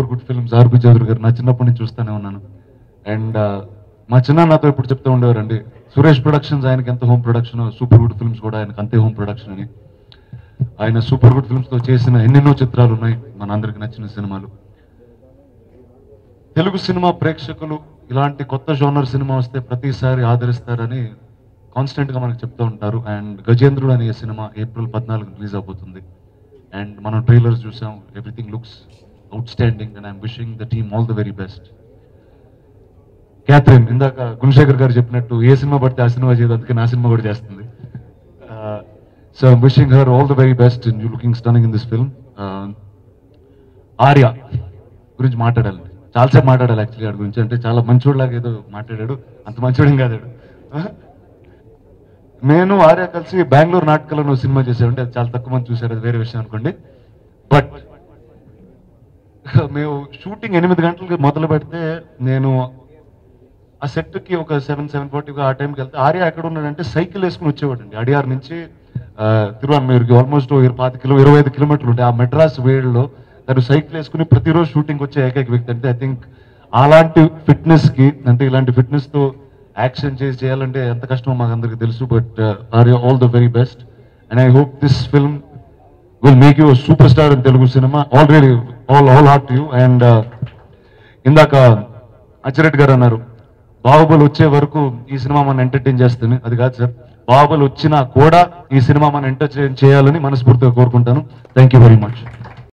Super Good Films RP Chowdary గారు నా చిన్నప్పటి నుంచి చూస్తూనే ఉన్నాను. అండ్ మా చిన్న నాతో ఇప్పుడు చెప్తూ ఉండేవారండి సురేష్ ప్రొడక్షన్స్ ఆయనకి ఎంత home production Super Good Films కూడా ఆయనకు అంతే హోమ్ ప్రొడక్షన్ అని. ఆయన సూపర్ గుడ్ ఫిల్మ్స్తో చేసిన ఎన్నెన్నో చిత్రాలు ఉన్నాయి మన అందరికి నచ్చిన సినిమాలు. తెలుగు సినిమా ప్రేక్షకులు ఇలాంటి కొత్త జోనర్ సినిమా వస్తే ప్రతిసారి ఆదరిస్తారని కాన్స్టెంట్గా మనకు చెప్తూ ఉంటారు. అండ్ గజేంద్రుడు అనే సినిమా ఏప్రిల్ పద్నాలుగు రిలీజ్ అవబోతుంది. అండ్ మనం ట్రైలర్స్ చూసాం everything looks outstanding and I'm wishing the team all the very best Catherine ఇందాక గుణశేఖర్ గారు చెప్పినట్టు ఏ సినిమా పడితే ఆ సినిమా చేయదు అందుకే నా సినిమా కూడా చేస్తుంది. So wishing her all the very best in you looking stunning in this film Arya గురించి మాట్లాడాలి చాలాసేపు మాట్లాడాలి యాక్చువల్లీ ఆడి గురించి. అంటే చాలా మంచోడిలాగా ఏదో మాట్లాడాడు. అంత మంచోడేం కాదు uh-huh. నేను ఆర్య కలిసి బెంగళూరు నాటకాలను సినిమా చేసామంటే అది చాలా తక్కువ మంది చూశారు. అది వేరే విషయం అనుకోండి. బట్ మేము షూటింగ్ ఎనిమిది గంటలకి మొదలు పెడితే నేను ఆ సెట్కి ఒక సెవెన్ సెవెన్ ఫార్టీకి ఆ టైంకి వెళ్తే ఆర్య ఎక్కడ ఉన్నాడంటే సైకిల్ వేసుకుని వచ్చేవాడండి. అడియార్ నుంచి ఆ, తిరువన్మయూర్కి ఆల్మోస్ట్ పాతి కిలో ఇరవై ఐదు కిలోమీటర్లు ఉంటాయి. ఆ మెడ్రాస్ వేడిలో తను సైకిల్ వేసుకుని ప్రతిరోజు షూటింగ్ వచ్చే ఏకైక వ్యక్తి. అంటే ఐ థింక్ అలాంటి ఫిట్నెస్కి అంటే ఇలాంటి ఫిట్నెస్తో యాక్షన్ చేసి చేయాలంటే ఎంత కష్టమో మాకు అందరికీ తెలుసు but are all the very best and I hope this film will make you super star in Telugu cinema already all all heart you and ఇందాక అచ్చిరెడ్డి గారు అన్నారు బాహుబలి వచ్చే వరకు ఈ సినిమా మనం ఎంటర్టైన్ చేస్తుంది. అది కాదు సార్. బాహుబలి వచ్చినా కూడా ఈ సినిమా మనం ఎంటర్టైన్ చేయాలని మనస్ఫూర్తిగా కోరుకుంటాను. Thank you very much